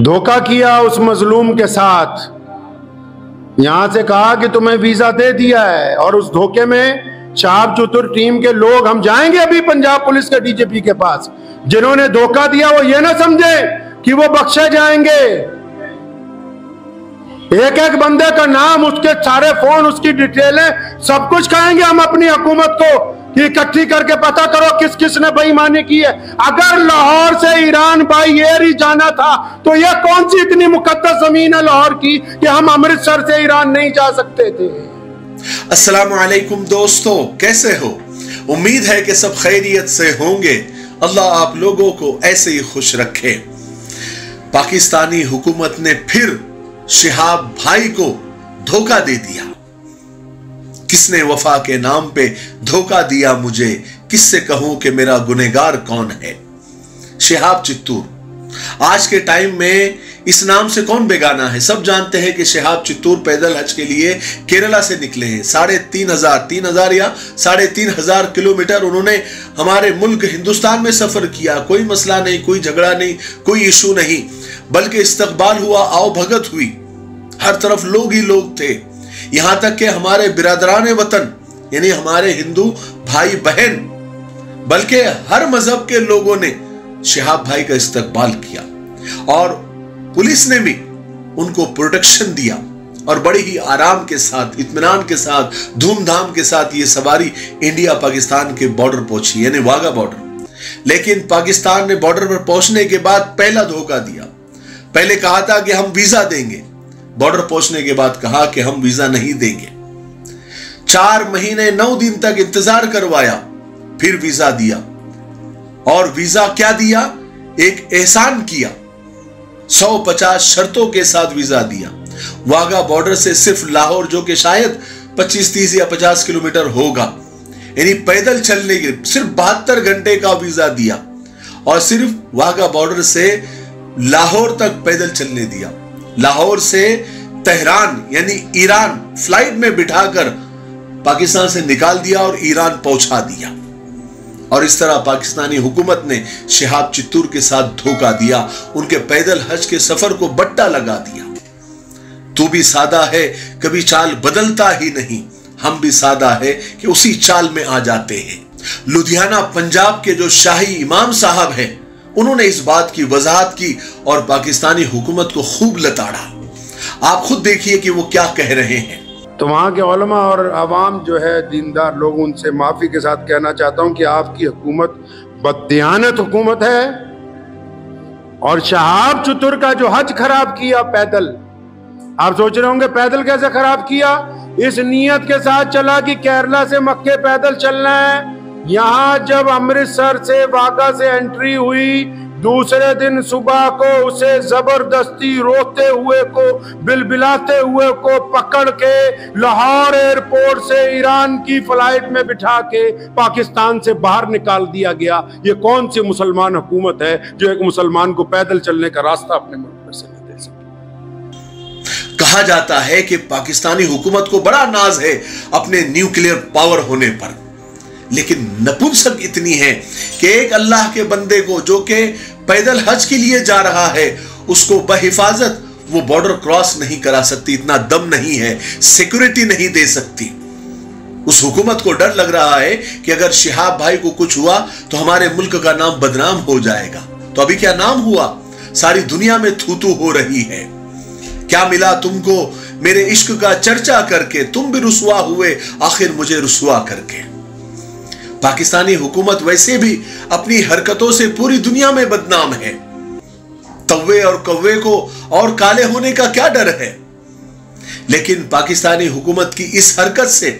धोखा किया उस मजलूम के साथ। यहाँ से कहा कि तुम्हें वीज़ा दे दिया है और उस धोखे में चाप चतुर टीम के लोग, हम जाएँगे अभी पंजाब पुलिस के डीजीपी के पास। जिन्होंने धोखा दिया, वो ये ना समझे कि वो बख्शे जाएँगे। एक एक बंदे का नाम, उसके सारे फ़ोन, उसकी डिटेलें, सब कुछ कहेंगे हम अपनी हुकूमत को। कि इकट्ठी करके पता करो किस किस ने बेईमानी की है। अगर लाहौर से ईरान बाई एयर ही जाना था तो यह कौन सी इतनी मुकद्दस ज़मीन है लाहौर की कि हम अमृतसर से ईरान नहीं जा सकते थे? अस्सलाम वालेकुम दोस्तों, कैसे हो? उम्मीद है कि सब खैरियत से होंगे। अल्लाह आप लोगों को ऐसे ही खुश रखे। पाकिस्तानी हुकूमत ने फिर शिहाब भाई को धोखा दे दिया। किसने वफा के नाम पे धोखा दिया मुझे? किससे कहूँ कि मेरा गुनेगार कौन है? शिहाब चित्तूर, आज के टाइम में इस नाम से कौन बेगाना है? सब जानते हैं कि शिहाब चित्तूर पैदल हज के लिए केरला से निकले हैं। साढ़े तीन हज़ार तीन हज़ार या साढ़े तीन हज़ार किलोमीटर उन्होंने हमारे मुल्क हिंदुस्तान में सफ़र किया। कोई मसला नहीं, कोई झगड़ा नहीं, कोई इशू नहीं। बल्कि इस्तकबाल हुआ, आओ भगत हुई। हर तरफ़ लोग ही लोग थे। यहाँ तक कि हमारे बिरादरान वतन, यानी हमारे हिंदू भाई बहन, बल्कि हर मज़हब के लोगों ने शिहाब भाई का इस्तकबाल किया। और पुलिस ने भी उनको प्रोटेक्शन दिया और बड़े ही आराम के साथ इतमान के साथ, धूमधाम के साथ ये सवारी इंडिया पाकिस्तान के बॉर्डर पहुँची, यानी वाघा बॉर्डर। लेकिन पाकिस्तान ने बॉर्डर पर पहुँचने के बाद पहला धोखा दिया। पहले कहा था कि हम वीज़ा देंगे बॉर्डर पहुँचने के बाद कहा कि हम वीज़ा नहीं देंगे। चार महीने, नौ दिन तक इंतज़ार करवाया, फिर वीज़ा दिया। और वीज़ा क्या दिया? एक एहसान किया। 150 शर्तों के साथ वीज़ा दिया। वाघा बॉर्डर से सिर्फ़ लाहौर, जो कि शायद 25-30 या 50 किलोमीटर होगा। यानी पैदल चलने के सिर्फ़ बहत्तर घंटे का वीज़ा दिया। और सिर्फ़ वाघा बॉर्डर से लाहौर तक पैदल चलने दिया। लाहौर से तेहरान, यानी ईरान, फ़्लाइट में बिठाकर पाकिस्तान से निकाल दिया और ईरान पहुँचा दिया। और इस तरह पाकिस्तानी हुकूमत ने शिहाब चित्तूर के साथ धोखा दिया, उनके पैदल हज के सफ़र को बट्टा लगा दिया। तू भी सादा है, कभी चाल बदलता ही नहीं। हम भी सादा है कि उसी चाल में आ जाते हैं। लुधियाना, पंजाब के जो शाही इमाम साहब हैं उन्होंने इस बात की वजाहत की और पाकिस्तानी हुकूमत को खूब लताड़ा। आप खुद देखिए कि वो क्या कह रहे हैं। तो वहाँ के ओलमा और आवाम जो है, दीनदार लोग, उनसे माफ़ी के साथ कहना चाहता हूँ कि आपकी हुकूमत बदयानत हुकूमत है और शहाब चतुर का जो हज खराब किया पैदल, आप सोच रहे होंगे पैदल कैसे खराब किया? इस नीयत के साथ चला कि केरला से मक्के पैदल चलना है। यहाँ जब अमृतसर से वाघा से एंट्री हुई, दूसरे दिन सुबह को उसे ज़बरदस्ती रोते हुए को, बिलबिलाते हुए को पकड़ के लाहौर एयरपोर्ट से ईरान की फ़्लाइट में बिठा के पाकिस्तान से बाहर निकाल दिया गया। ये कौन सी मुसलमान हुकूमत है जो एक मुसलमान को पैदल चलने का रास्ता अपने मुल्क में से नहीं दे सकती? कहा जाता है कि पाकिस्तानी हुकूमत को बड़ा नाज है अपने न्यूक्लियर पावर होने पर। लेकिन नपुंसक इतनी है कि एक अल्लाह के बंदे को जो कि पैदल हज के लिए जा रहा है, उसको बहिफाजत वो बॉर्डर क्रॉस नहीं करा सकती, इतना दम नहीं है सिक्योरिटी नहीं दे सकती। उस हुकूमत को डर लग रहा है कि अगर शिहाब भाई को कुछ हुआ तो हमारे मुल्क का नाम बदनाम हो जाएगा। तो अभी क्या नाम हुआ? सारी दुनिया में थूतू हो रही है। क्या मिला तुमको मेरे इश्क का चर्चा करके? तुम भी रुसवा हुए, आखिर मुझे रुसवा करके। पाकिस्तानी हुकूमत वैसे भी अपनी हरकतों से पूरी दुनिया में बदनाम है। तवे और कौवे को और काले होने का क्या डर है? लेकिन पाकिस्तानी हुकूमत की इस हरकत से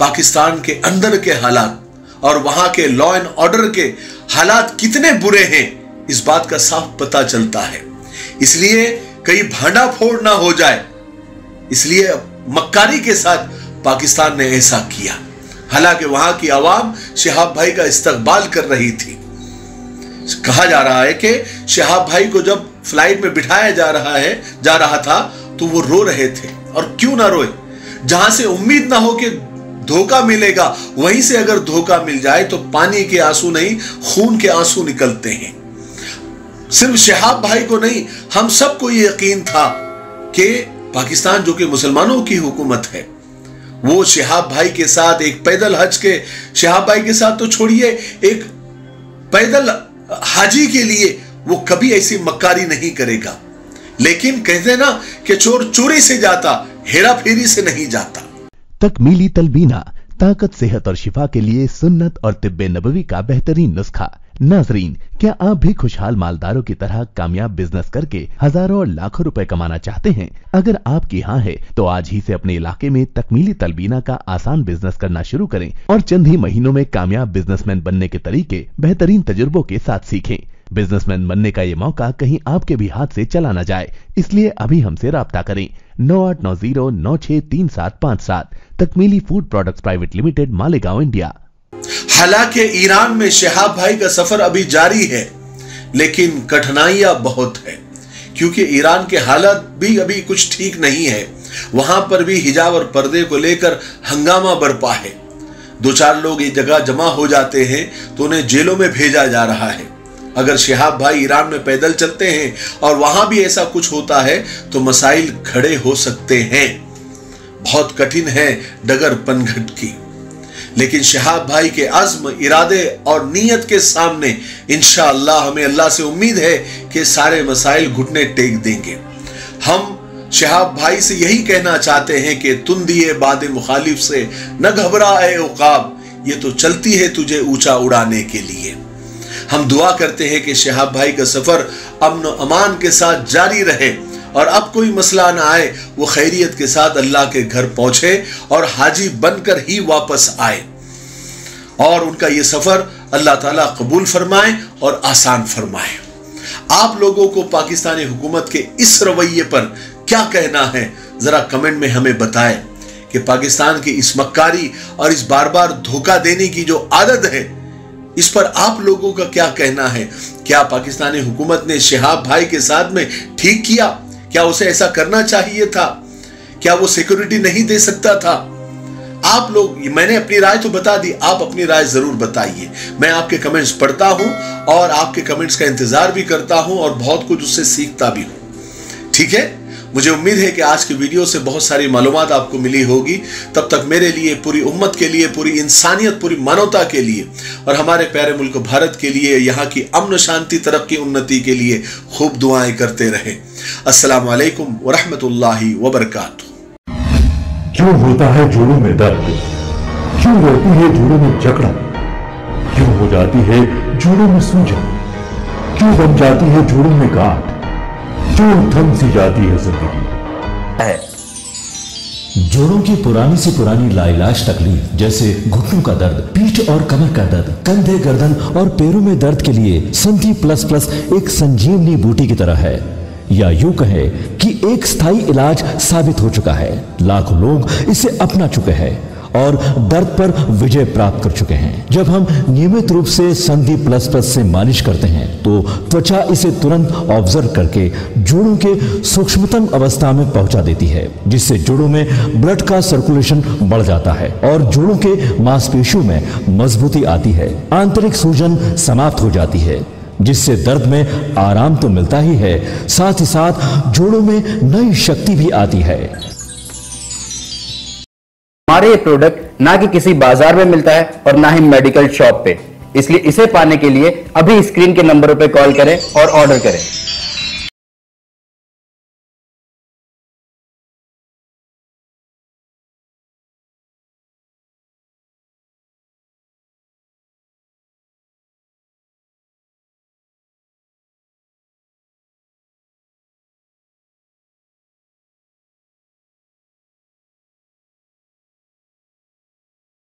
पाकिस्तान के अंदर के हालात और वहाँ के लॉ एंड ऑर्डर के हालात कितने बुरे हैं, इस बात का साफ़ पता चलता है। इसलिए कहीं भांडा फोड़ ना हो जाए। इसलिए मक्कारी के साथ पाकिस्तान ने ऐसा किया। हालाँकि वहाँ की आवाम शहाब भाई का इस्तकबाल कर रही थी। कहा जा रहा है कि शहाब भाई को जब फ़्लाइट में बिठाया जा रहा है, जा रहा था तो वो रो रहे थे। और क्यों ना रोए? जहाँ से उम्मीद ना हो कि धोखा मिलेगा, वहीं से अगर धोखा मिल जाए तो पानी के आँसू नहीं, खून के आँसू निकलते हैं। सिर्फ़ शहाब भाई को नहीं, हम सबको ये यकीन था कि पाकिस्तान जो कि मुसलमानों की हुकूमत है वो शहाब भाई के साथ, एक पैदल हज के, शहाब भाई के साथ तो छोड़िए, एक पैदल हाजी के लिए वो कभी ऐसी मक्कारी नहीं करेगा। लेकिन कहते ना कि चोर चोरी से जाता हेरा फेरी से नहीं जाता। तकमीली तलबीना, ताकत, सेहत और शिफा के लिए सुन्नत और तिब्बे नबवी का बेहतरीन नुस्खा। नाजरीन, क्या आप भी खुशहाल मालदारों की तरह कामयाब बिज़नेस करके हज़ारों और लाखों रुपए कमाना चाहते हैं? अगर आपकी हाँ है तो आज ही से अपने इलाके में तकमीली तलबीना का आसान बिज़नेस करना शुरू करें और चंद ही महीनों में कामयाब बिजनेसमैन बनने के तरीके, बेहतरीन तजुर्बों के साथ सीखें। बिजनेसमैन बनने का ये मौका कहीं आपके भी हाथ से चला ना जाए, इसलिए अभी हमसे रब्ता करें। नौ आठ नौ ज़ीरो नौ छह तीन सात पाँच सात, Takmili food products private limited Malegaon, India. हालाँकि ईरान में शहाब भाई का सफ़र अभी जारी है, लेकिन कठिनाइयाँ बहुत है, क्योंकि ईरान के हालात भी अभी कुछ ठीक नहीं है। वहाँ पर भी हिजाब और पर्दे को लेकर हंगामा बरपा है। दो चार लोग एक जगह जमा हो जाते हैं तो उन्हें जेलों में भेजा जा रहा है। अगर शहाब भाई ईरान में पैदल चलते हैं और वहाँ भी ऐसा कुछ होता है तो मसाइल खड़े हो सकते हैं। बहुत कठिन है डगर पनघट की। लेकिन शहाब भाई के अज्म इरादे और नीयत के सामने इनशा हमें अल्लाह से उम्मीद है कि सारे मसाइल घुटने टेक देंगे। हम शहाब भाई से यही कहना चाहते हैं कि तुम दिए बाद मुखालिफ से न घबरा ए उकाब, ये तो चलती है तुझे ऊँचा उड़ाने के लिए। हम दुआ करते हैं कि शहाब भाई का सफ़र अमन अमान के साथ जारी रहे। और अब कोई मसला ना आए, वो खैरियत के साथ अल्लाह के घर पहुँचे और हाजी बनकर ही वापस आए। और उनका ये सफ़र अल्लाह ताला कबूल फरमाए और आसान फरमाए। आप लोगों को पाकिस्तानी हुकूमत के इस रवैये पर क्या कहना है, जरा कमेंट में हमें बताएँ कि पाकिस्तान की इस मक्कारी और इस बार बार धोखा देने की जो आदत है, इस पर आप लोगों का क्या कहना है? क्या पाकिस्तानी हुकूमत ने शहाब भाई के साथ में ठीक किया? क्या उसे ऐसा करना चाहिए था? क्या वो सिक्योरिटी नहीं दे सकता था? आप लोग, मैंने अपनी राय तो बता दी, आप अपनी राय ज़रूर बताइए। मैं आपके कमेंट्स पढ़ता हूँ और आपके कमेंट्स का इंतज़ार भी करता हूँ और बहुत कुछ उससे सीखता भी हूँ। ठीक है? मुझे उम्मीद है कि आज की वीडियो से बहुत सारी मालूम आपको मिली होगी। तब तक मेरे लिए, पूरी उम्मत के लिए, पूरी इंसानियत, पूरी मानवता के लिए और हमारे प्यारे मुल्क भारत के लिए, यहाँ की अमन शांति तरक्की उन्नति के लिए खूब दुआएँ करते रहे। अस्सलाम वालेकुम वरहमतुल्लाहि वबरकातुहू। क्यों होता है जोड़ों में दर्द? क्यों रहती है जोड़ों में जकड़न क्यों हो जाती है जोड़ों में सूजन? क्यों बन जाती है जोड़ों में गांठ? क्यों थम सी जाती है ज़िंदगी। जोड़ों की पुरानी से पुरानी लाइलाज तकलीफ़ जैसे घुटनों का दर्द पीठ और कमर का दर्द कंधे गर्दन और पैरों में दर्द के लिए संधि प्लस प्लस एक संजीवनी बूटी की तरह है। या यूँ कहे कि एक स्थायी इलाज साबित हो चुका है। लाखों लोग इसे अपना चुके हैं। और दर्द पर विजय प्राप्त कर चुके हैं। जब हम नियमित रूप से संधि प्लस प्लस से मालिश करते हैं तो त्वचा इसे तुरंत ऑब्ज़र्व करके जोड़ों के सूक्ष्मतम अवस्था में पहुँचा देती है, जिससे जोड़ों में ब्लड का सर्कुलेशन बढ़ जाता है और जोड़ों के मांसपेशियों में मजबूती आती है। आंतरिक सूजन समाप्त हो जाती है, जिससे दर्द में आराम तो मिलता ही है, साथ ही साथ जोड़ों में नई शक्ति भी आती है। हमारे ये प्रोडक्ट ना कि किसी बाज़ार में मिलता है और ना ही मेडिकल शॉप पे। इसलिए इसे पाने के लिए अभी स्क्रीन के नंबरों पर कॉल करें और ऑर्डर करें।